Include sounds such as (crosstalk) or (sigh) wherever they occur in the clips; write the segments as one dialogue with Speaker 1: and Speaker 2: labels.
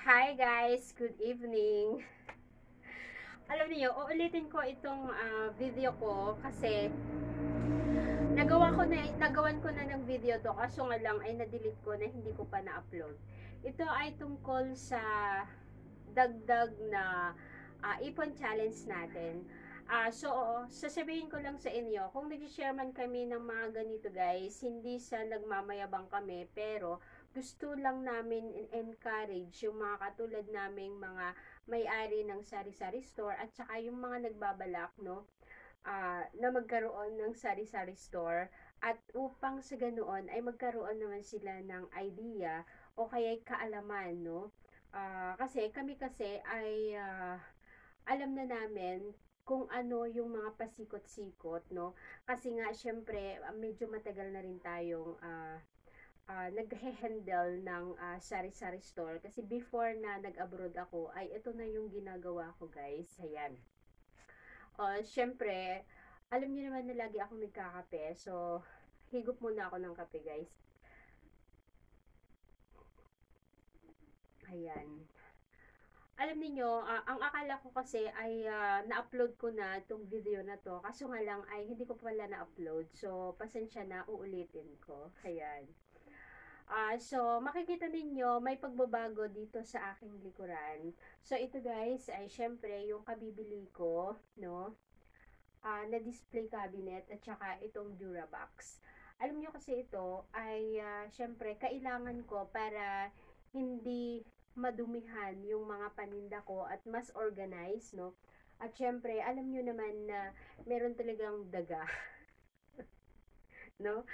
Speaker 1: Hi guys, good evening. Alam niyo, uulitin ko itong ah, video ko kasi nagawa ko na nagawan ko na ng video to kaso nga lang ay na-delete ko na hindi ko pa na-upload. Ito ay tungkol sa dagdag na ah, ipon challenge natin. Ah, so, sasabihin ko lang sa inyo, kung nag-share man kami ng mga ganito guys, hindi sa nagmamayabang kami, pero gusto lang namin encourage yung mga katulad naming mga may-ari ng sari-sari store at saka yung mga nagbabalak, no, ah, na magkaroon ng sari-sari store at upang sa ganoon ay magkaroon naman sila ng idea o kaya kaalaman, no, Ah, kasi kami kasi ay ah, alam na namin kung ano yung mga pasikot-sikot, no? Kasi nga, syempre, medyo matagal na rin tayong ah, ah, nag-handle ng ah, sari-sari store. Kasi before na nag-abroad ako, ay ito na yung ginagawa ko, guys. Ayan. O, syempre, alam niyo naman na lagi akong nagkakape. So, higop muna ako ng kape, guys. Ayan. Alam niyo, ah, ang akala ko kasi ay ah, na-upload ko na itong video na to. Kaso nga lang ay hindi ko pala na-upload. So, pasensya na, uulitin ko. Ayan. Ah, so, makikita ninyo, may pagbabago dito sa aking likuran. So, ito guys, ay syempre, yung kabibili ko, no? Ah, na display cabinet at saka itong Durabox. Alam niyo kasi ito ay ah, syempre, kailangan ko para hindi madumihan yung mga paninda ko at mas organized, no? At syempre, alam nyo naman na meron talagang daga. (laughs) no?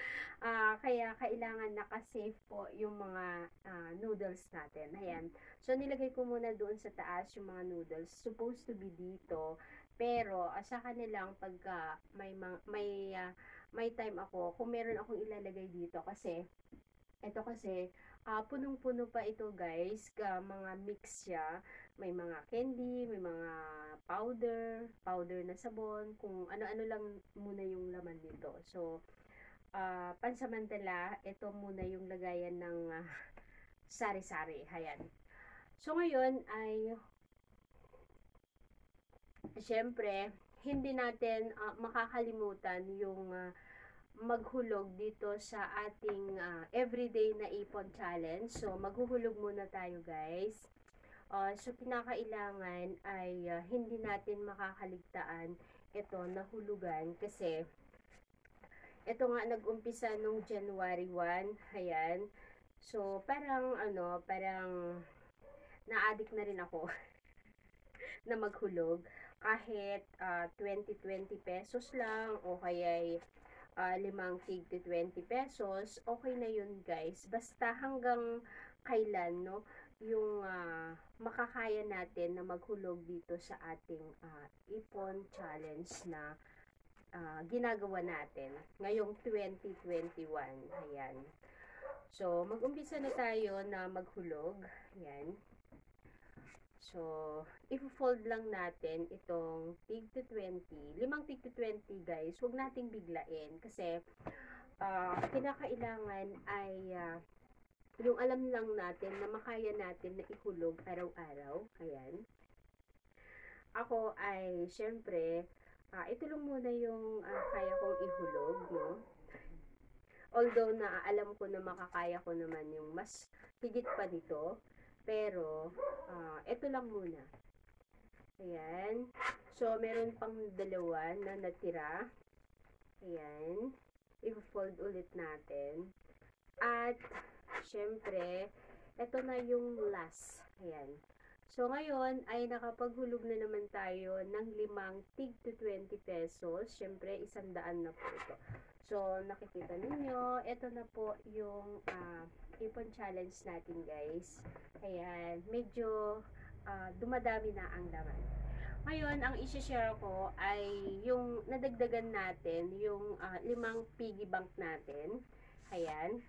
Speaker 1: Ah, kaya kailangan naka-safe po yung mga ah, noodles natin. Ayan. So, nilagay ko muna doon sa taas yung mga noodles. Supposed to be dito. Pero, ah, sa kanilang pagka may, may, ah, may time ako, kung meron akong ilalagay dito kasi, ito kasi, Ah, punong-puno pa ito guys, ka mga mix siya. May mga candy, may mga powder, powder na sabon, kung ano-ano lang muna yung laman nito. So, ah, pansamantala, ito muna yung lagayan ng ah, sari-sari. Ayan. So, ngayon ay, syempre, hindi natin ah, makakalimutan yung ah, maghulog dito sa ating ah, everyday na ipon challenge. So, maghuhulog muna tayo guys. Ah, so, kinakailangan ay ah, hindi natin makakaligtaan ito na hulugan kasi ito nga nag-umpisa nung January 1. Ayan. So, parang ano, parang na-addict na rin ako (laughs) na maghulog kahit ah, 20, 20 pesos lang o kaya ah, limang tig to 20 pesos, okay na yun guys. Basta hanggang kailan, no, yung ah, makakaya natin na maghulog dito sa ating ah, ipon challenge na ah, ginagawa natin ngayong 2021. Ayan. So, mag-umpisa na tayo na maghulog. Ayan. So, i-fold lang natin itong tig to 20. Limang tig to 20 guys, huwag nating biglain kasi ah, kinakailangan ay ah, yung alam lang natin na makaya natin na ihulog araw-araw. Ayan. Ako ay, syempre, ah, ito lang muna yung ah, kaya kong ihulog, no? Although na alam ko na makakaya ko naman yung mas higit pa nito. Pero, ah, ito lang muna. Ayan. So, meron pang dalawa na natira. Ayan. I-fold ulit natin. At, syempre, ito na yung last. Ayan. So, ngayon ay nakapaghulog na naman tayo ng limang tig to 20 pesos. Syempre, isang daan na po ito. So, nakikita ninyo, ito na po yung ah, ipon challenge natin guys. Ayan, medyo ah, dumadami na ang laman. Ngayon, ang isi-share ko ay yung nadagdagan natin, yung ah, limang piggy bank natin. Ayan.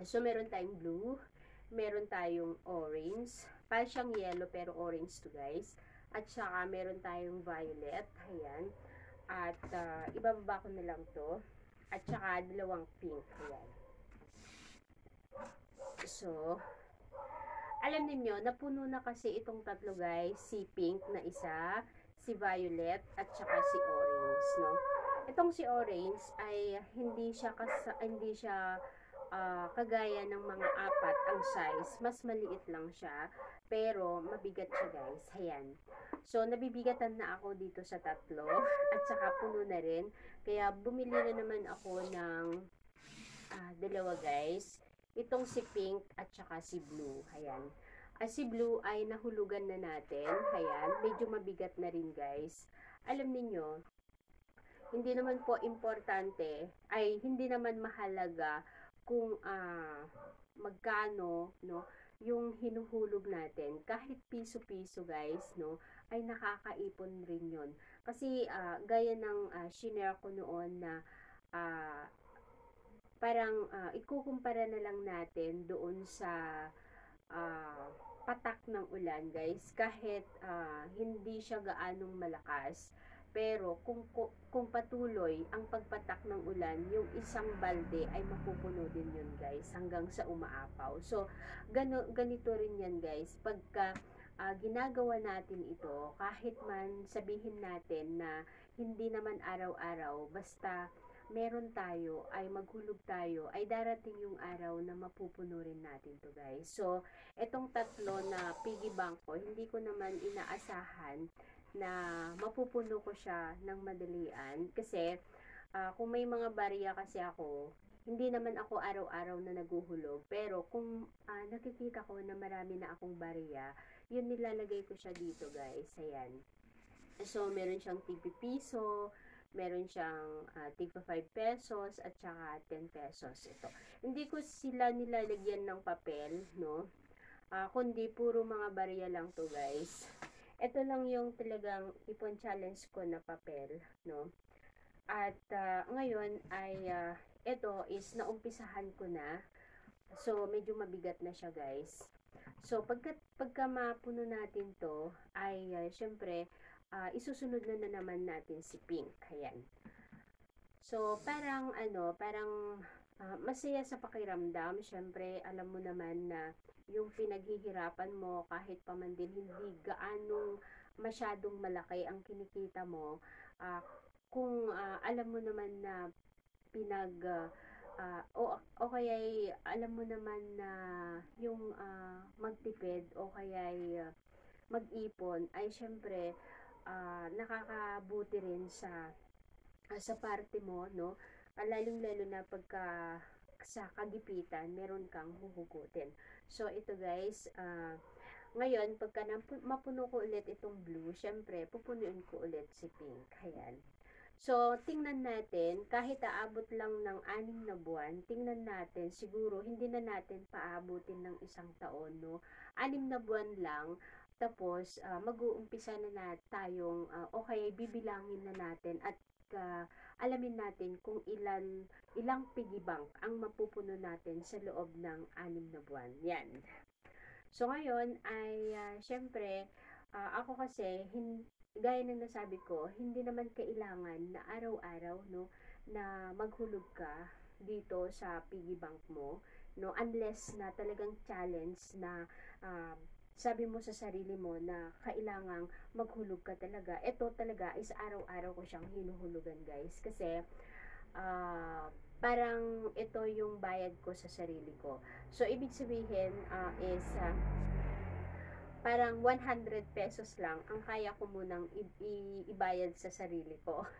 Speaker 1: So, meron tayong blue, meron tayong orange, parang siyang yellow pero orange to guys. At saka meron tayong violet, ayan. At ah, ibababa ko na lang to. At saka dalawang pink, ayan. So, alam niyo napuno na kasi itong tatlo guys, si pink na isa, si violet, at saka si orange, no? Itong si orange ay hindi siya kas hindi siya uh, kagaya ng mga apat ang size, mas maliit lang siya, pero mabigat siya guys. Ayan. So, nabibigatan na ako dito sa tatlo, (laughs) at saka puno na rin. Kaya, bumili na naman ako ng uh, dalawa guys. Itong si pink at saka si blue. Ayan. At si blue ay nahulugan na natin. Ayan. Medyo mabigat na rin guys. Alam niyo hindi naman po importante, ay hindi naman mahalaga kung uh, magkano, no, yung hinuhulog natin. Kahit piso-piso guys, no, ay nakakaipon rin yon Kasi uh, gaya ng uh, shinare ko noon na uh, parang uh, ikukumpara na lang natin doon sa uh, patak ng ulan guys kahit uh, hindi siya gaanong malakas pero kung kung patuloy ang pagpatak ng ulan yung isang balde ay mapupuno din yun guys hanggang sa umaapaw. So gano, ganito rin yan guys. Pagka uh, ginagawa natin ito kahit man sabihin natin na hindi naman araw-araw basta meron tayo, ay maghulog tayo, ay darating yung araw na mapupuno rin natin to guys. So, etong tatlo na piggy bank ko, hindi ko naman inaasahan na mapupuno ko siya ng madalian. Kasi, uh, kung may mga barya kasi ako, hindi naman ako araw-araw na naguhulog. Pero kung uh, nakikita ko na marami na akong barya, yun nilalagay ko siya dito guys. Ayan. So, meron siyang tipi piso, meron siyang uh, tigpa 5 pesos at saka 10 pesos ito. Hindi ko sila nilalagyan ng papel, no? Uh, kundi puro mga barya lang to guys. Ito lang yung talagang ipon challenge ko na papel, no? At uh, ngayon ay uh, ito is naumpisahan ko na. So medyo mabigat na siya guys. So pagka pagka mapuno natin to ay uh, syempre uh, isusunod na, na naman natin si pink. Ayan. So, parang ano, parang uh, masaya sa pakiramdam. Siyempre, alam mo naman na yung pinaghihirapan mo kahit pa man din hindi gaanong masyadong malaki ang kinikita mo. Uh, kung uh, alam mo naman na pinag uh, o, o kaya alam mo naman na yung uh, magtipid o kaya uh, mag-ipon ay syempre uh, nakakabuti rin sa uh, sa parte mo, no? Uh, lalong-lalo na pagka sa kagipitan, meron kang huhugutin. So, ito guys, uh, ngayon, pagka mapuno ko ulit itong blue, syempre, pupunuin ko ulit si pink. Ayan. So, tingnan natin, kahit aabot lang ng anim na buwan, tingnan natin, siguro, hindi na natin paabutin ng isang taon, no? Anim na buwan lang, tapos, uh, mag-uumpisa na, na tayong, uh, okay, bibilangin na natin at uh, alamin natin kung ilan, ilang piggy bank ang mapupuno natin sa loob ng anim na buwan. Yan. So, ngayon ay, uh, syempre, uh, ako kasi, hin, gaya ng nasabi ko, hindi naman kailangan na araw-araw, no, na maghulog ka dito sa piggy bank mo, no, unless na talagang challenge na uh, sabi mo sa sarili mo na kailangang maghulog ka talaga. Ito talaga is araw-araw ko siyang hinuhulugan guys. Kasi uh, parang ito yung bayad ko sa sarili ko. So, ibig sabihin uh, is uh, parang 100 pesos lang ang kaya ko munang ibayad sa sarili ko. (laughs)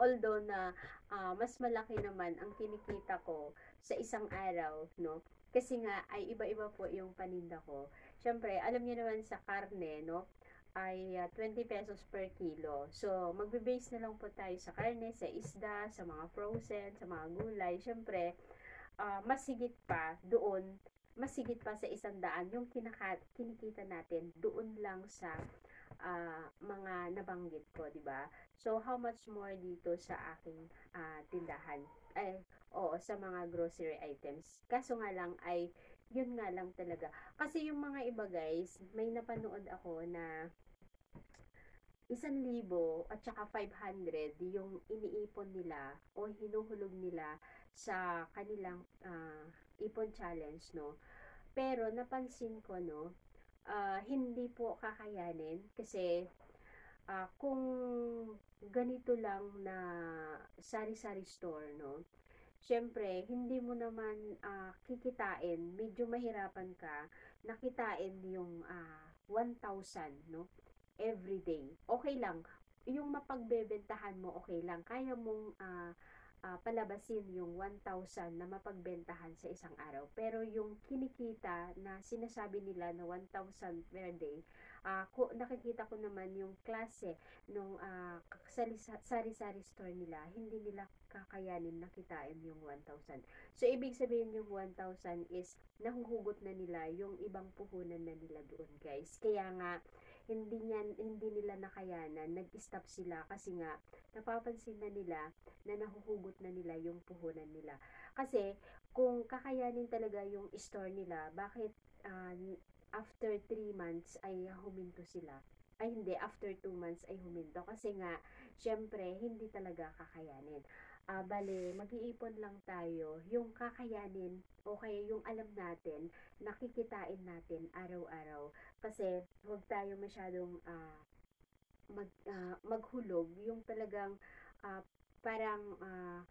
Speaker 1: Although na uh, mas malaki naman ang kinikita ko sa isang araw, no? Kasi nga, ay iba-iba po yung paninda ko. Siyempre, alam niyo naman sa karne, no? ay uh, ah, 20 pesos per kilo. So, magbe-base na lang po tayo sa karne, sa isda, sa mga frozen, sa mga gulay. Siyempre, uh, mas higit pa doon, mas higit pa sa isang daan yung kinaka, kinikita natin doon lang sa uh, mga nabanggit ko, di ba? So, how much more dito sa aking uh, tindahan? Ay, Oo, sa mga grocery items. Kaso nga lang ay, yun nga lang talaga. Kasi yung mga iba guys, may napanood ako na isang libo at saka 500 yung iniipon nila o hinuhulog nila sa kanilang ah, ipon challenge, no? Pero napansin ko, no, ah, hindi po kakayanin kasi ah, kung ganito lang na sari-sari store, no, syempre, hindi mo naman ah, kikitain, medyo mahirapan ka, nakitain yung ah, 1,000, no, every day. Okay lang, yung mapagbebentahan mo, okay lang, kaya mong ah, ah, palabasin yung 1,000 na mapagbentahan sa isang araw. Pero yung kinikita na sinasabi nila na 1,000 per day, ko, nakikita ko naman yung klase nung sari- sari-sari store nila, hindi nila kakayanin nakitain yung 1,000. So, ibig sabihin yung 1,000 is nahuhugot na nila yung ibang puhunan na nila doon, guys. Kaya nga, hindi niyan hindi nila nakayanan, nag-stop sila kasi nga napapansin na nila na nahuhugot na nila yung puhunan nila. Kasi kung kakayanin talaga yung store nila, bakit ah, after 3 months ay huminto sila? Ay hindi, after 2 months ay huminto. Kasi nga syempre hindi talaga kakayanin. Ah, bale, mag-iipon lang tayo. Yung kakayanin o kaya yung alam natin, nakikitain natin araw-araw. Kasi huwag tayo masyadong ah, mag ah, maghulog. Yung talagang ah, parang ah,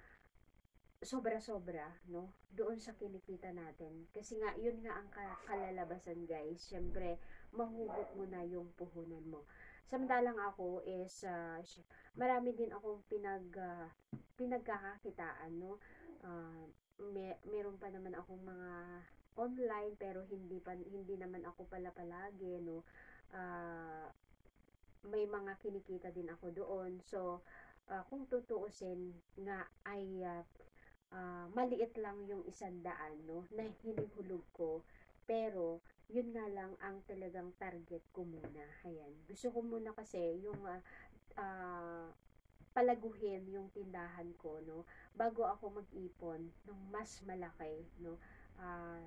Speaker 1: sobra-sobra no? Doon sa kinikita natin. Kasi nga yun nga ang ka- kalalabasan guys. Syempre mahugot mo na yung puhunan mo. Samantalang ako is sy- marami din akong pinag ah, pinagkakakitaan no? Ah, may, meron pa naman akong mga online pero hindi pa hindi naman ako pala palagi no? Ah, may mga kinikita din ako doon. So ah, kung tutuusin nga ay ah, ah, maliit lang yung isang daan no na hinihulog ko. Pero yun nga lang ang talagang target ko muna. Ayan. Gusto ko muna kasi yung ah, ah, palaguhin yung tindahan ko no bago ako mag-ipon ng mas malaki no Ah,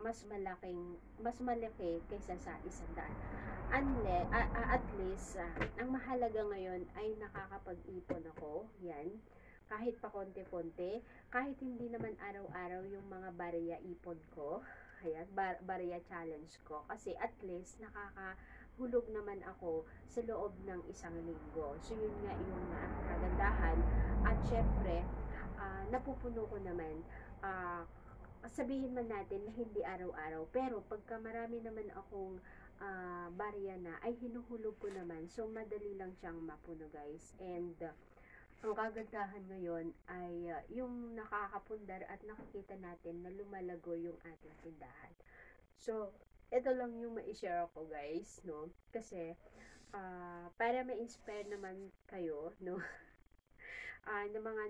Speaker 1: mas malaking mas malaki kaysa sa isang daan. Unle, ah, ah, at least ah, ang mahalaga ngayon ay nakakapag-ipon ako. Yan kahit pa konti-konti kahit hindi naman araw-araw yung mga barya ipon ko (laughs) ayan, bar, barya challenge ko. Kasi at least nakakahulog naman ako sa loob ng isang linggo. So yun nga yung ah, kagandahan. At syempre ah, napupuno ko naman ah, sabihin man natin na hindi araw-araw. Pero pagka marami naman akong ah, barya na ay hinuhulog ko naman. So madali lang siyang mapuno guys. And ah, ang kagandahan ngayon ay ah, yung nakakapundar at nakikita natin na lumalago yung ating tindahan. So, ito lang yung ma-share ko guys, no? Kasi, ah, para ma-inspire naman kayo, no? (laughs) ah ng mga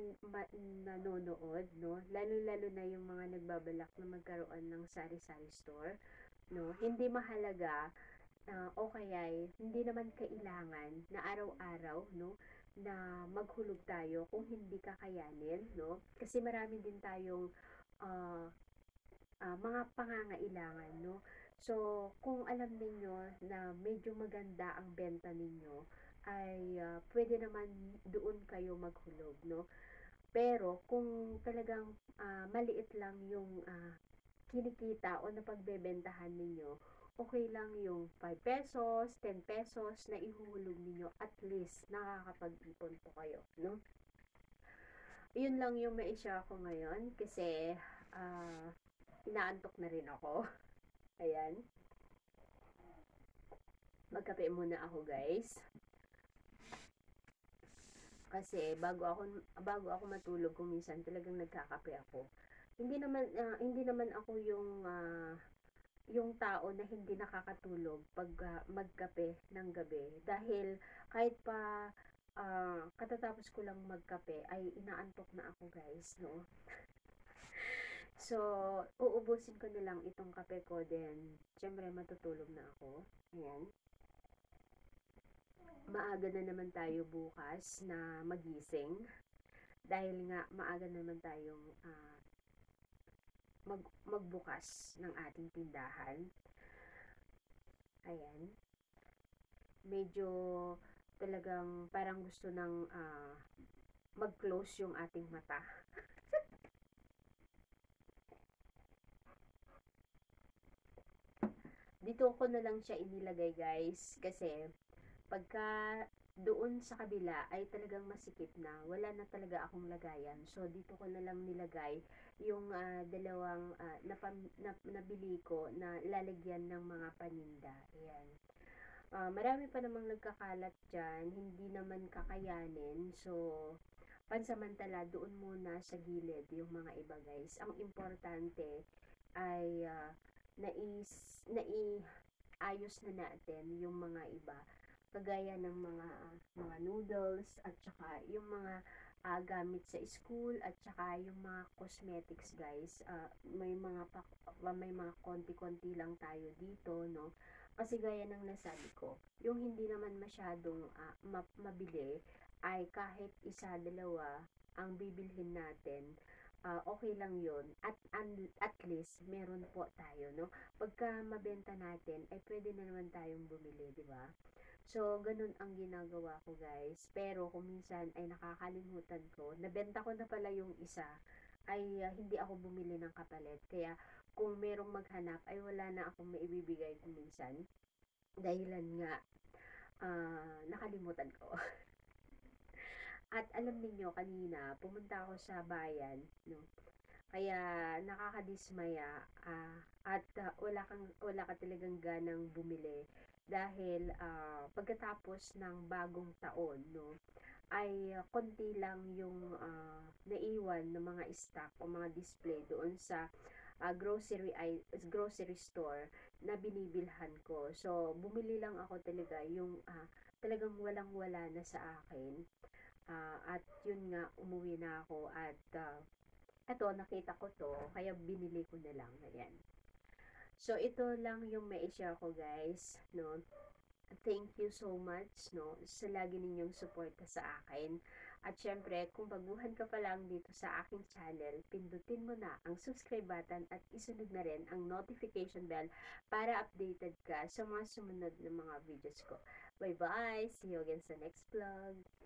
Speaker 1: nanonood, no? Lalo-lalo na yung mga nagbabalak na magkaroon ng sari-sari store, no? Hindi mahalaga ah, o kaya hindi naman kailangan na araw-araw, no? Na maghulog tayo kung hindi kakayanin, no? Kasi marami din tayong ah, ah, mga pangangailangan, no? So, kung alam ninyo na medyo maganda ang benta ninyo, ay ah, pwede naman doon kayo maghulog, no? Pero kung talagang ah, maliit lang yung ah, kinikita o napagbebentahan ninyo, okay lang yung 5 pesos, 10 pesos na ihuhulog ninyo at least nakakapag-ipon po kayo, no? Yun lang yung mai-share ko ngayon kasi ah, inaantok na rin ako. (laughs) Ayan. Magkape muna ako, guys. Kasi bago ako bago ako matulog kung minsan talagang nagkakape ako. Hindi naman ah, hindi naman ako yung ah, yung tao na hindi nakakatulog pag ah, magkape ng gabi. Dahil kahit pa ah, katatapos ko lang magkape ay inaantok na ako guys no? (laughs) So uubusin ko na lang itong kape ko then syempre matutulog na ako. Ayan. Maaga na naman tayo bukas na magising. Dahil nga maaga naman tayong ah, mag magbukas ng ating tindahan. Ayan. Medyo talagang parang gusto ng uh, mag-close yung ating mata. (laughs) Dito ko na lang siya inilagay guys kasi pagka doon sa kabila ay talagang masikip na wala na talaga akong lagayan. So dito ko na lang nilagay yung ah, dalawang ah, napam- nap- nabili ko na lalagyan ng mga paninda. Ayan. Ah, marami pa namang nagkakalat dyan. Hindi naman kakayanin. So pansamantala doon muna sa gilid yung mga iba guys. Ang importante ay ah, nais naiayos na natin yung mga iba kagaya ng mga mga noodles at saka yung mga ah, gamit sa school at saka yung mga cosmetics guys. Ah, may mga pa, may mga konti-konti lang tayo dito no? Kasi gaya ng nasabi ko yung hindi naman masyadong ah, ma- mabili ay kahit isa dalawa ang bibilhin natin ah, okay lang yon at an- at least meron po tayo no? Pagka mabenta natin ay pwede na naman tayong bumili di ba So, ganun ang ginagawa ko guys. Pero kung minsan ay nakakalimutan ko, nabenta ko na pala yung isa, ay ah, hindi ako bumili ng kapalit. Kaya kung merong maghanap, ay wala na akong maibibigay kung minsan. Dahilan nga, ah, nakalimutan ko. (laughs) At alam niyo kanina, pumunta ako sa bayan, no? Kaya nakakadismaya ah, at ah, wala kang wala ka talagang ganang bumili dahil ah, pagkatapos ng bagong taon no ay ah, konti lang yung ah, naiwan ng mga stock o mga display doon sa ah, grocery i- grocery store na binibilhan ko. So bumili lang ako talaga yung ah, talagang walang-wala na sa akin. Ah, at yun nga umuwi na ako at ah, eto nakita ko to kaya binili ko na lang. Ayan. So, ito lang yung mai-share ko, guys, no? Thank you so much, no, sa lagi ninyong suporta sa akin. At syempre, kung baguhan ka pa lang dito sa aking channel, pindutin mo na ang subscribe button at isunod na rin ang notification bell para updated ka sa mga sumunod na mga videos ko. Bye-bye! See you again sa next vlog!